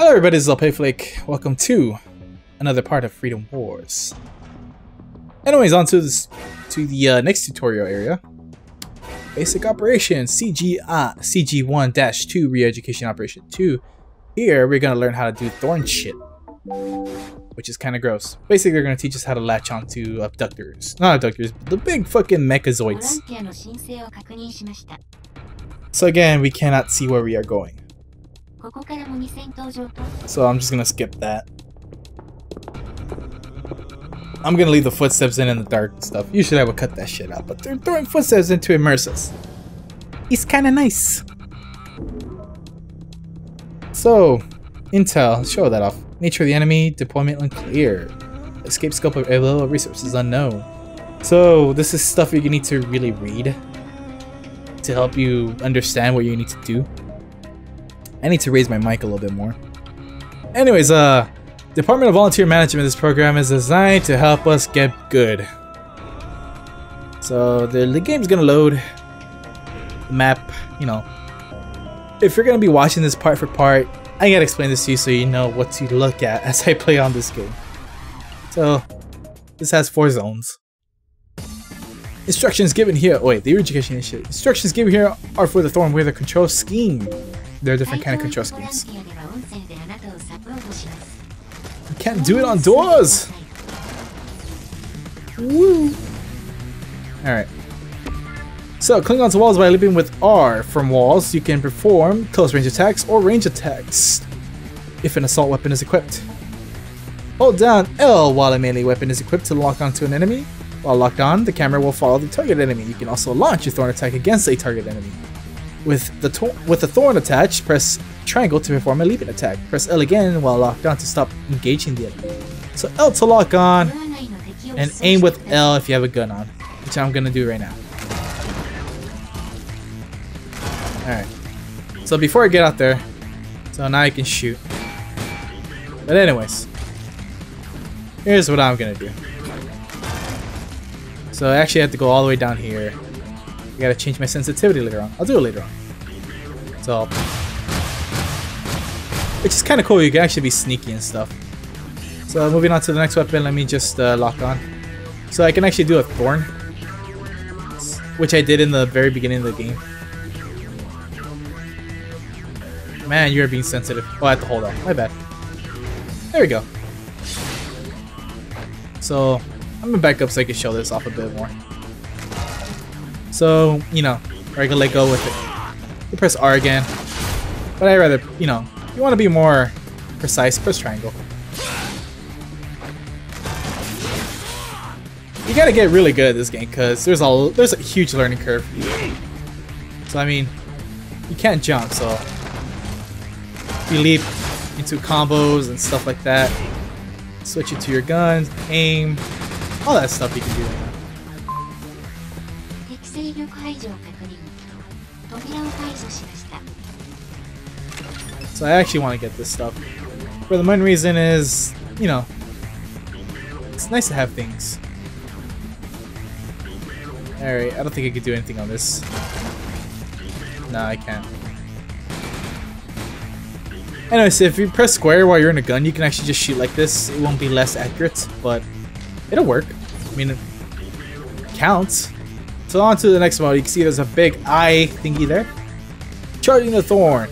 Hello everybody, this is Flake. Welcome to another part of Freedom Wars. Anyways, on to, this, to the uh, next tutorial area. Basic Operation CG, uh, CG1-2 Re-Education Operation 2. Here, we're going to learn how to do thorn shit. Which is kind of gross. Basically, they're going to teach us how to latch onto abductors. Not abductors, the big fucking mechazoids. So again, we cannot see where we are going. So I'm just gonna skip that. I'm gonna leave the footsteps in and the dark stuff. Usually I would cut that shit out, but they're throwing footsteps in to immerse us. It's kinda nice. So, intel, show that off. Nature of the enemy, deployment unclear. Escape scope of available resources unknown. So, this is stuff you need to really read to help you understand what you need to do. I need to raise my mic a little bit more. Anyways, uh, Department of Volunteer Management, this program is designed to help us get good. So the, the game's gonna load the map, you know. If you're gonna be watching this part for part, I gotta explain this to you so you know what to look at as I play on this game. So, this has four zones. Instructions given here. Wait, the education initiative. Instructions given here are for the Thorn control scheme. There are different kind of control schemes. You can't do it on doors! Woo! Alright. So, cling onto walls by leaping with R. From walls, you can perform close range attacks or range attacks if an assault weapon is equipped. Hold down L while a melee weapon is equipped to lock onto an enemy. While locked on, the camera will follow the target enemy. You can also launch a thorn attack against a target enemy. With the with the thorn attached, press triangle to perform a leaping attack. Press L again while locked on to stop engaging the enemy. So L to lock on, and aim with L if you have a gun on, which I'm gonna do right now. Alright. So before I get out there, so now I can shoot. But anyways, here's what I'm gonna do. So I actually have to go all the way down here. I gotta change my sensitivity later on. I'll do it later on. So, which is kind of cool. You can actually be sneaky and stuff. So moving on to the next weapon, let me just uh, lock on. So I can actually do a thorn, which I did in the very beginning of the game. Man, you're being sensitive. Oh, I have to hold on. My bad. There we go. So I'm gonna back up so I can show this off a bit more. So, you know, I can let go with it. You press R again. But I rather, you know, you want to be more precise, press triangle. You gotta get really good at this game because there's a there's a huge learning curve. So I mean, you can't jump, so you leap into combos and stuff like that. Switch it to your guns, aim, all that stuff you can do So I actually want to get this stuff. For the main reason is, you know, it's nice to have things. Alright, I don't think I could do anything on this. No, I can't. Anyways, if you press square while you're in a gun, you can actually just shoot like this. It won't be less accurate, but It'll work. I mean, it counts. So on to the next mode. You can see there's a big eye thingy there. Charging the Thorn.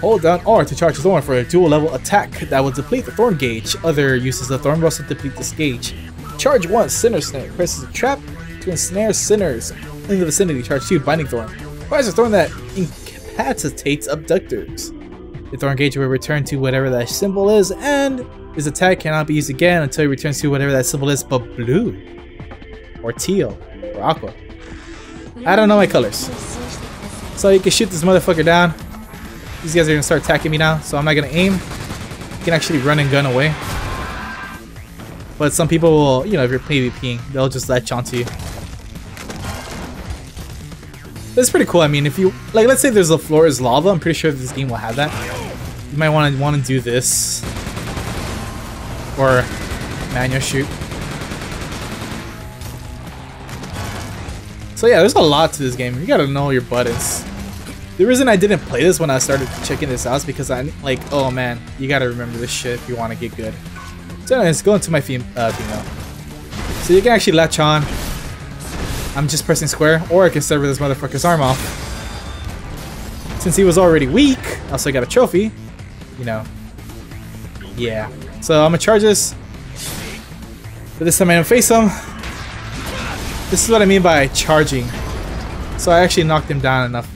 Hold down R to charge the Thorn for a dual level attack that will deplete the Thorn gauge. Other uses of Thorn will also deplete this gauge. Charge 1, Sinner Snare. Presses a trap to ensnare sinners in the vicinity. Charge 2, Binding Thorn. Fires a Thorn that incapacitates abductors. The Thorn gauge will return to whatever that symbol is, and his attack cannot be used again until he returns to whatever that symbol is but blue. Or teal. Or aqua. I don't know my colors. So you can shoot this motherfucker down. These guys are gonna start attacking me now, so I'm not gonna aim. You can actually run and gun away. But some people will, you know, if you're PvPing, they'll just latch onto you. That's pretty cool. I mean, if you, like, let's say there's a floor is lava, I'm pretty sure this game will have that. You might want to want to do this. Or manual shoot. So yeah, there's a lot to this game. You gotta know your buttons. The reason I didn't play this when I started checking this out is because I like, oh man, you gotta remember this shit if you want to get good. So anyways, go into my fem uh, female. So you can actually latch on. I'm just pressing square, or I can sever this motherfucker's arm off. Since he was already weak, I also got a trophy, you know. Yeah. So I'm gonna charge this. But this time I don't face him. This is what I mean by charging. So I actually knocked him down enough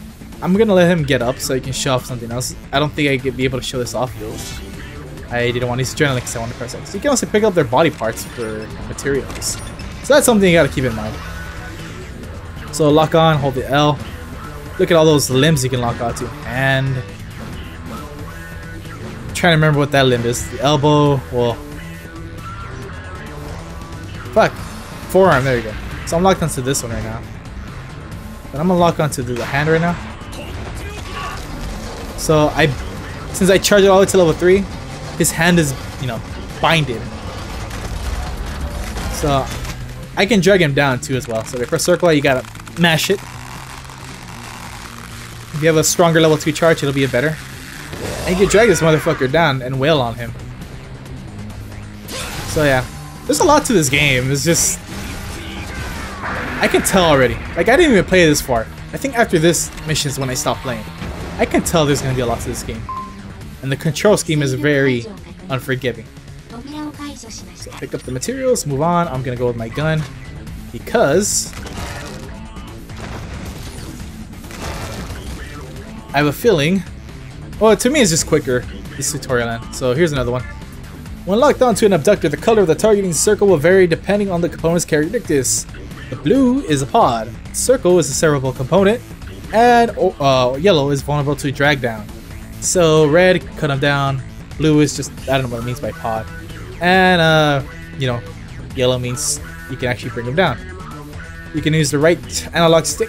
I'm gonna let him get up so he can show off something else. I don't think I could be able to show this off though. I didn't want his adrenaline because I want to press X. You can also pick up their body parts for materials. So that's something you gotta keep in mind. So lock on, hold the L. Look at all those limbs you can lock onto. And I'm trying to remember what that limb is. The elbow, well Fuck. Forearm, there you go. So I'm locked onto this one right now. But I'm gonna lock onto the hand right now. So I, since I charge it all the way to level 3, his hand is, you know, binded. So I can drag him down too as well. So if you circle, you gotta mash it. If you have a stronger level 2 charge, it'll be a better. And you can drag this motherfucker down and wail on him. So yeah, there's a lot to this game. It's just... I can tell already. Like, I didn't even play this far. I think after this mission is when I stopped playing. I can tell there's going to be a lot to this game. And the control scheme is very unforgiving. So pick up the materials, move on. I'm going to go with my gun because I have a feeling. Well, to me, it's just quicker, this tutorial end. So here's another one. When locked onto an abductor, the color of the targeting circle will vary depending on the component's characteristics. The blue is a pod, circle is a cerebral component, and uh, yellow is vulnerable to drag down. So red, cut them down. Blue is just, I don't know what it means by pod. And, uh, you know, yellow means you can actually bring them down. You can use the right analog stick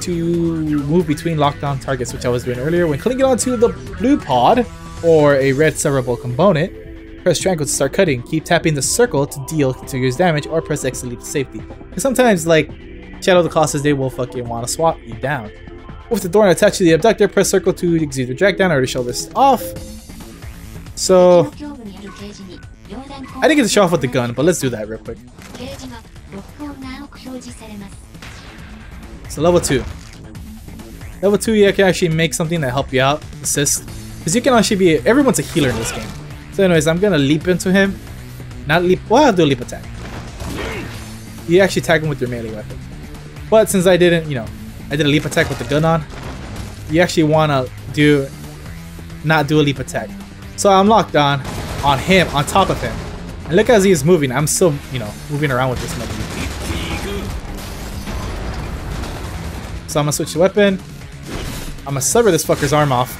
to move between lockdown targets, which I was doing earlier. When clicking onto the blue pod, or a red cerebral component, press triangle to start cutting. Keep tapping the circle to deal continuous damage, or press X to lead to safety. Because sometimes, like, Shadow the Colossus, they will fucking want to swap you down. With the thorn attached to the abductor, press circle to exit the drag down or to show this off. So, I didn't get to show off with the gun, but let's do that real quick. So level 2. Level 2, you can actually make something that help you out, assist. Because you can actually be, everyone's a healer in this game. So anyways, I'm gonna leap into him. Not leap, well I'll do a leap attack. You actually tag him with your melee weapon. But since I didn't, you know, I did a leap attack with the gun on. You actually want to do, not do a leap attack. So I'm locked on, on him, on top of him. And look as he's moving, I'm still, you know, moving around with this mother. So I'm gonna switch the weapon. I'm gonna sever this fucker's arm off.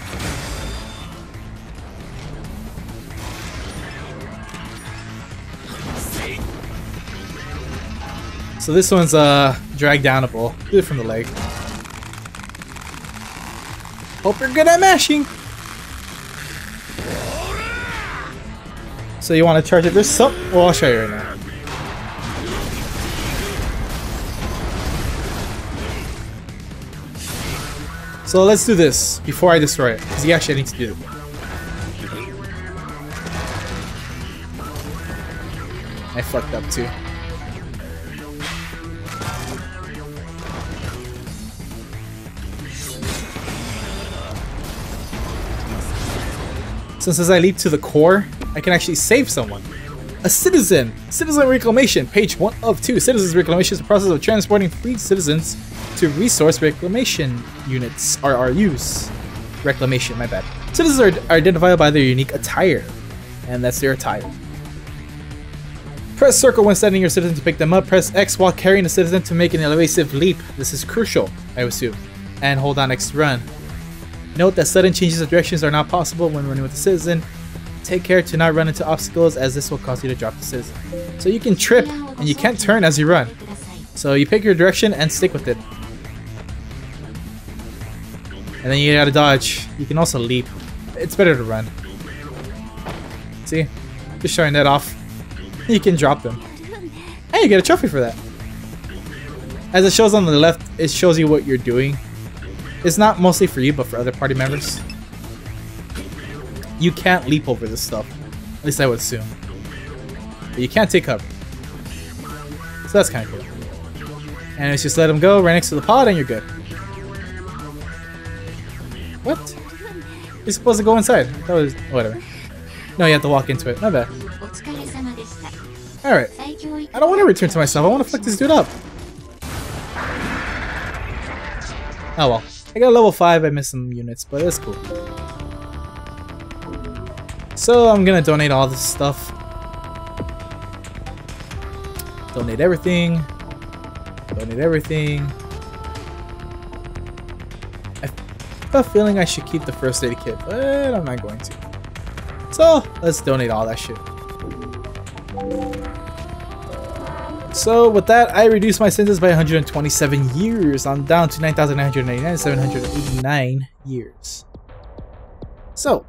So this one's uh drag downable. Do it from the leg. Hope you're good at mashing. So you want to charge it? There's some. Well, I'll show you right now. So let's do this before I destroy it, because you actually need to do it. I fucked up too. Since as I leap to the core, I can actually save someone. A citizen! Citizen Reclamation, page 1 of 2. Citizens Reclamation is the process of transporting freed citizens to Resource Reclamation Units, RRUs. Reclamation, my bad. Citizens are identified by their unique attire, and that's their attire. Press circle when sending your citizen to pick them up. Press X while carrying the citizen to make an evasive leap. This is crucial, I assume. And hold on X to run. Note that sudden changes of directions are not possible when running with a citizen. Take care to not run into obstacles as this will cause you to drop the citizen. So you can trip and you can't turn as you run. So you pick your direction and stick with it. And then you gotta dodge. You can also leap. It's better to run. See? Just showing that off. You can drop them. And you get a trophy for that. As it shows on the left, it shows you what you're doing It's not mostly for you, but for other party members. You can't leap over this stuff. At least I would assume. But you can't take cover. So that's kind of cool. And it's just let them go right next to the pod and you're good. What? You're supposed to go inside. That was whatever. No, you have to walk into it. Not bad. Alright. I don't want to return to myself. I want to fuck this dude up. Oh well. I got level 5. I missed some units, but it's cool. So I'm gonna donate all this stuff. Donate everything. Donate everything. I have a feeling I should keep the first aid kit, but I'm not going to. So let's donate all that shit. So with that, I reduced my sentence by 127 years. I'm down to 9,999, 789 years. So,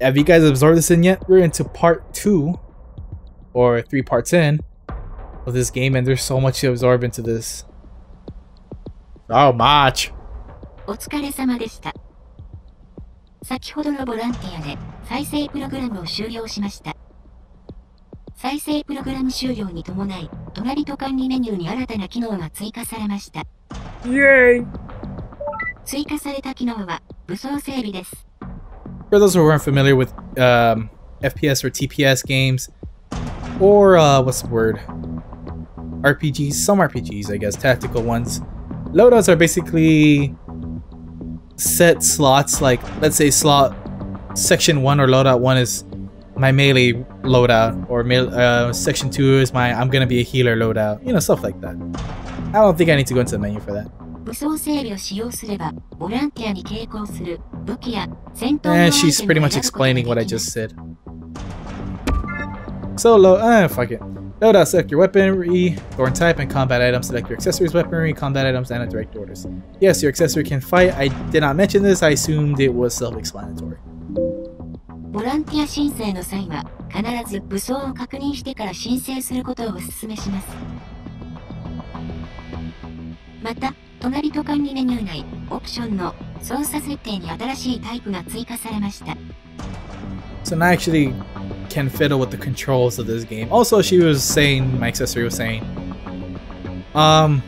have you guys absorbed this in yet? We're into part two, or three parts in, of this game, and there's so much to absorb into this. So much! お疲れ様でした。先ほどのボランティアで再生プログラムを終了しました。 再生プログラム終了に伴い、隣と管理メニューに新たな機能が追加されました。イェーイ追加された機能は武装整備です。For those who aren't familiar with um, FPS or TPS games, or uh, what's the word? RPGs, some RPGs, I guess, tactical ones. Loadouts are basically set slots, like let's say slot section 1 or loadout 1 is my melee loadout, or uh, section 2 is my I'm gonna be a healer loadout, you know, stuff like that. I don't think I need to go into the menu for that. And she's pretty much explaining what I just said. So, low, uh, fuck it. Loadout, select your weaponry, thorn type, and combat items. Select your accessories, weaponry, combat items, and direct orders. Yes, your accessory can fight. I did not mention this. I assumed it was self-explanatory. ボランティア申請の際は、 必ず武装を確認してから申請することをお勧めします。また、隣と管理メニュー内、オプションの操作設定に新しいタイプが追加されました。So now actually can fiddle with the controls of this game. Also, she was saying, my accessory was saying, um,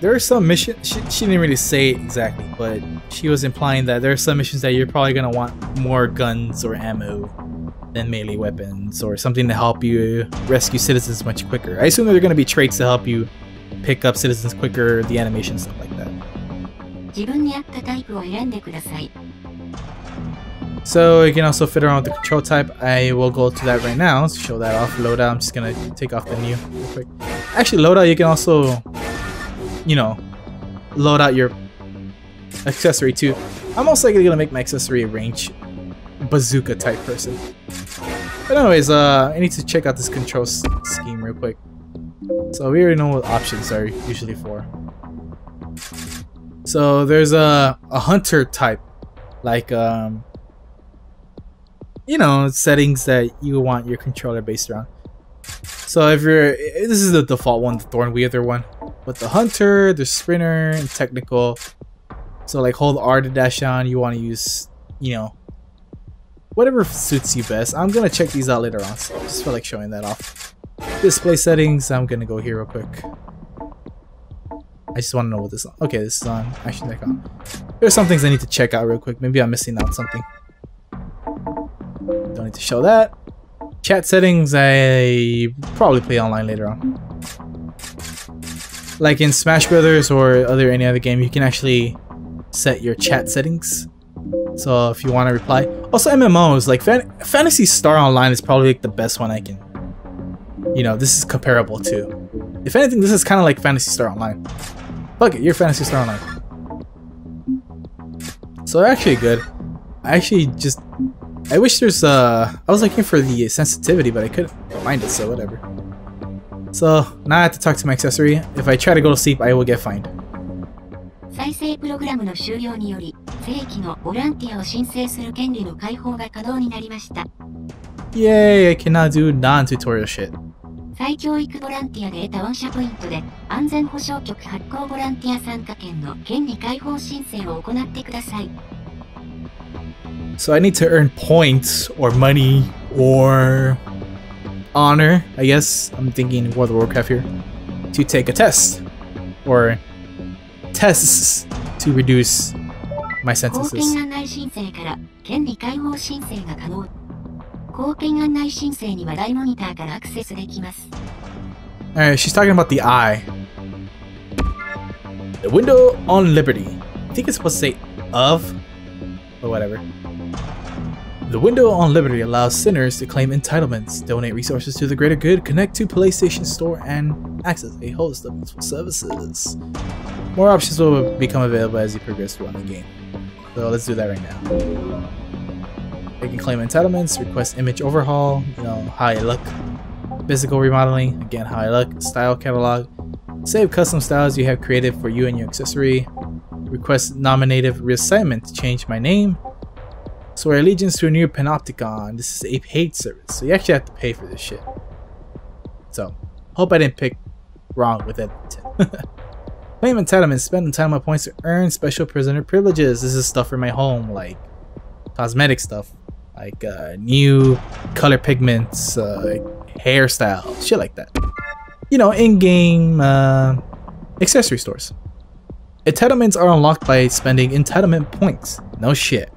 there are some missions, she, she didn't really say exactly, but she was implying that there are some missions that you're probably going to want more guns or ammo than melee weapons or something to help you rescue citizens much quicker. I assume there are going to be traits to help you pick up citizens quicker, the animation, stuff like that. So you can also fit around with the control type. I will go to that right now to show that off. Loadout, I'm just gonna take off the new real quick. Actually, loadout, you can also, you know, load out your accessory too. I'm most likely gonna make my accessory range bazooka type person. But anyways, uh, I need to check out this control scheme real quick. So we already know what options are usually for. So there's a, a hunter type, like, um, you know, settings that you want your controller based around. So if you're, this is the default one, the Thorn Weather one. But the Hunter, the Sprinter, and Technical. So like hold R to dash on, you want to use, you know, whatever suits you best. I'm to check these out later on, so just feel like showing that off. Display settings, I'm to go here real quick. I just want to know what this is on. Okay, this is on Action Deck on. There's some things I need to check out real quick. Maybe I'm missing out something. Don't need to show that. Chat settings, I probably play online later on. Like in Smash Brothers or other any other game, you can actually set your chat settings. So if you want to reply. Also MMOs, like Fan Phantasy Star Online is probably like the best one I can. You know, this is comparable to. If anything, this is kind of like Phantasy Star Online. Fuck it, you're Phantasy Star Online. So they're actually good. I actually just I wish there's uh I was looking for the sensitivity but I couldn't find it so whatever. So now I have to talk to my accessory. If I try to go to sleep I will get fined. 再生プログラムの終了により正規のボランティアを申請する権利の開放が可能になりました。Yay, I cannot do non-tutorial shit. 再教育ボランティアで得た御社ポイントで安全保障局発行ボランティア参加権の権利解放申請を行ってください。So I need to earn points or money or honor, I guess. I'm thinking World of Warcraft here. To take a test. Or tests to reduce my sentences. Alright, she's talking about the eye. The window on liberty. I think it's supposed to say of, but whatever. The window on liberty allows sinners to claim entitlements, donate resources to the greater good, connect to PlayStation Store, and access a host of useful services. More options will become available as you progress throughout the game. So let's do that right now. They can claim entitlements, request image overhaul, you know, how look, physical remodeling, again how I look, style catalog, save custom styles you have created for you and your accessory, request nominative reassignment to change my name, swear allegiance to a new panopticon. This is a paid service, so you actually have to pay for this shit. So, hope I didn't pick wrong with it. Claim entitlements, spend entitlement points to earn special prisoner privileges. This is stuff for my home, like cosmetic stuff, like uh, new color pigments, uh, hairstyle, shit like that. You know, in-game uh, accessory stores. Entitlements are unlocked by spending entitlement points. No shit.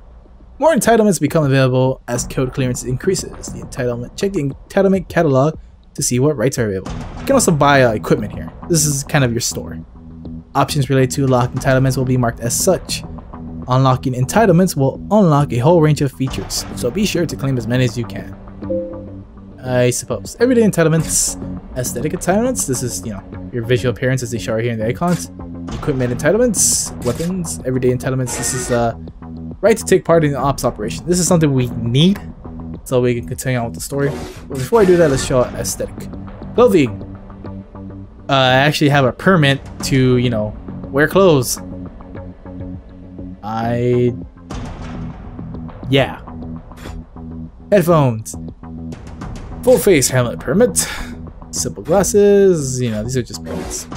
More entitlements become available as code clearance increases. The entitlement check the entitlement catalog to see what rights are available. You can also buy uh, equipment here. This is kind of your store. Options related to locked entitlements will be marked as such. Unlocking entitlements will unlock a whole range of features, so be sure to claim as many as you can. I suppose. Everyday entitlements, aesthetic entitlements, this is, you know, your visual appearance as they show right here in the icons. Equipment entitlements, weapons, everyday entitlements, this is uh, right to take part in the ops operation. This is something we need, so we can continue on with the story. But before I do that, let's show aesthetic. Clothing. Uh, I actually have a permit to, you know, wear clothes. I... Yeah. Headphones. Full face helmet permit. Simple glasses. You know, these are just permits.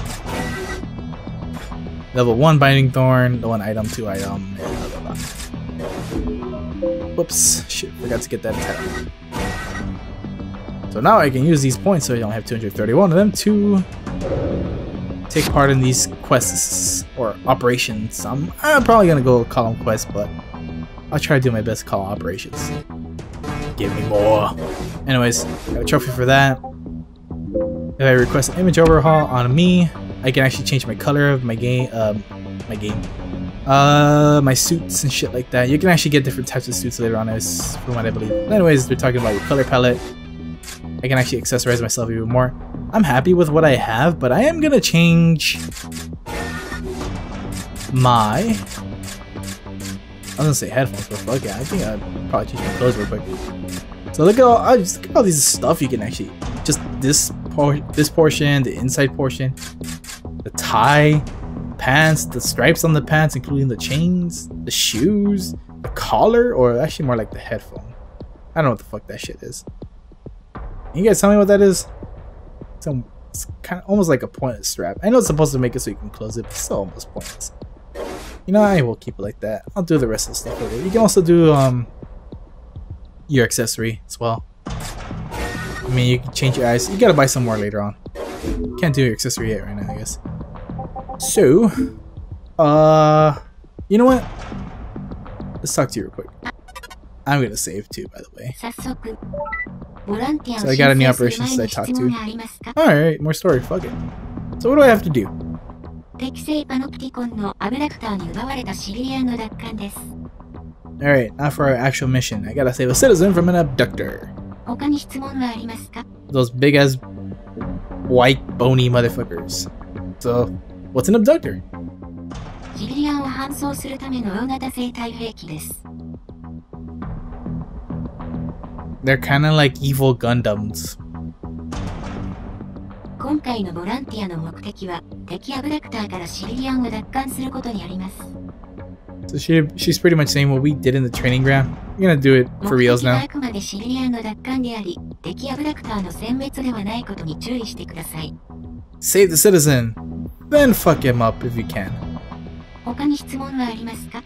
Level 1 Binding Thorn, the 1 item, 2 item, blah blah blah. Whoops. Shit, forgot to get that entitlement. So now I can use these points, so I only have 231 of them, to take part in these quests or operations. I'm, I'm probably gonna go call them quests, but I'll try to do my best call operations. Give me more. Anyways, got a trophy for that. If I request an image overhaul on me, I can actually change my color of my game, um, my game, uh, my suits and shit like that. You can actually get different types of suits later on, as from what I believe. Anyways, we're talking about your color palette. I can actually accessorize myself even more. I'm happy with what I have, but I am gonna change my. I was gonna say headphones, but fuck it. I think I'd probably change my clothes real quick. So look at all, I just look at all these stuff you can actually just this por this portion, the inside portion, the tie, pants, the stripes on the pants, including the chains, the shoes, the collar, or actually more like the headphone. I don't know what the fuck that shit is. Can you guys tell me what that is? It's, it's kind of almost like a pointless strap. I know it's supposed to make it so you can close it, but it's still almost pointless. You know, I will keep it like that. I'll do the rest of the stuff later. You can also do um your accessory as well. I mean, you can change your eyes. You gotta buy some more later on. Can't do your accessory yet right now, I guess. So, uh, you know what? Let's talk to you real quick. I'm gonna save too, by the way. 早速、ボランティアを So 申 I got any 請する operations 前 I に talked 質 to? 問がありますか Alright, more story, fuck it. So what do I have to do? 適正パノプティコンのアブラクターに奪われたシリリアンの奪還です。 Alright, now for our actual mission. I gotta save a citizen from an abductor. 他に質問はありますか Those big ass white bony motherfuckers. So, what's an abductor? シリリアンを搬送するための大型生体兵器です。 They're kind of like evil Gundams. 今回のボランティアの目的は敵アブダクターからシリリアンを奪還することにあります。 So she she's pretty much saying what we did in the training ground. We're gonna do it for 目 reals 的は now. あくまでシビリアンの奪還であり、敵アブダクターの殲滅ではないことに注意してください。 Save the citizen, then fuck him up if you can. 他に質問はありますか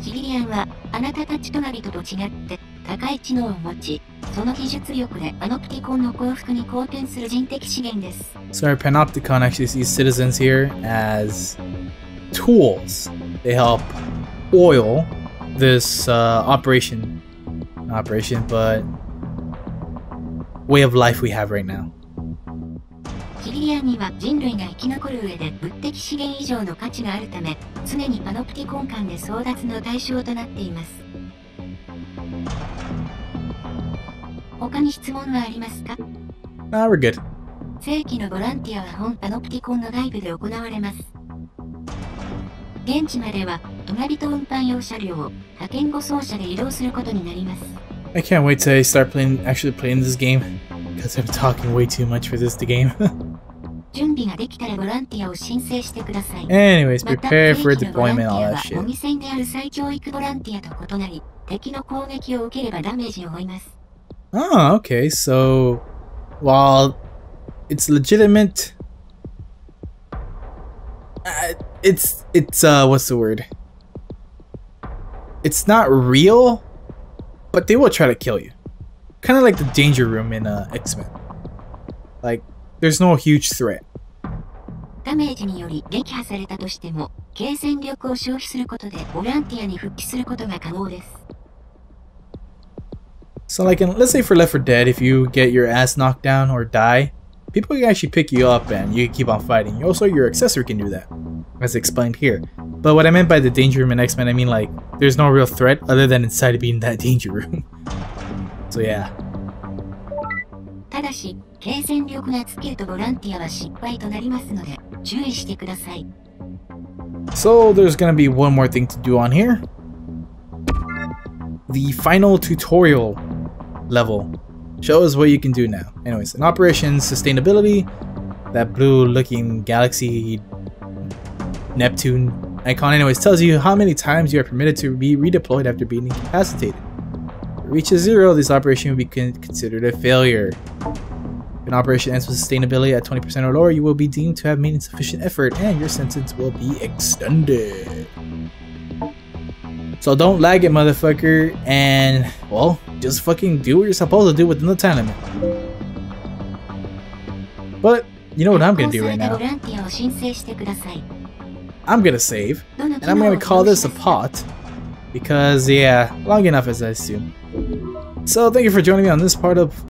シビリアンは、あなたたちとナビトと違って、高い知能を持ち、その技術力でパノプティコンの幸福に貢献する人的資源です。 So our Panopticon actually sees citizens here as tools. They help oil this uh, operation, not operation, but way of life we have right now. シビリアンには人類が生き残る上で物的資源以上の価値があるため、常にパノプティコン間で争奪の対象となっています。他に質問はありますか Nah, we're good. 正規のボランティアは本パノプティコンの外部で行われます。現地までは、トビト運搬用車両、派遣護送車で移動することになります。 I can't wait to start playing, actually playing this game, because I'm talking way too much for this to game. 準備ができたらボランティアを申請してください。 Anyways, また、 prepare 正 for 規のボラン deployment, ティ all ア that は shit. 模擬戦である再教育ボランティアと異なり、敵の攻撃を受ければダメージを負います。 Oh, okay. So, while it's legitimate, uh, it's it's uh, what's the word? It's not real, but they will try to kill you. Kind of like the danger room in uh, X Men. Like, there's no huge threat. ダメージにより撃破されたとしても、軽戦力を消費することでボランティアに復帰することが可能です。So, like, in, let's say for Left 4 Dead, if you get your ass knocked down or die, people can actually pick you up and you can keep on fighting. Also, your accessory can do that, as explained here. But what I meant by the danger room in X Men, I mean like there's no real threat other than inside being that danger room. so yeah, ただし、軽戦力が尽きるとボランティアは失敗となりますので、注意してください。 so there's gonna be one more thing to do on here. The final tutorial level shows what you can do now. Anyways, in operations sustainability, that blue-looking galaxy Neptune icon anyways tells you how many times you are permitted to be redeployed after being incapacitated. If it reaches zero, this operation will be con- considered a failure. An operation ends with sustainability at 20% or lower, you will be deemed to have made insufficient effort and your sentence will be extended. So don't lag it, motherfucker, and, well, just fucking do what you're supposed to do within the time limit. But, you know what I'm gonna do right now? I'm gonna save, and I'm gonna call this a pot, because, yeah, long enough as I assume. So thank you for joining me on this part of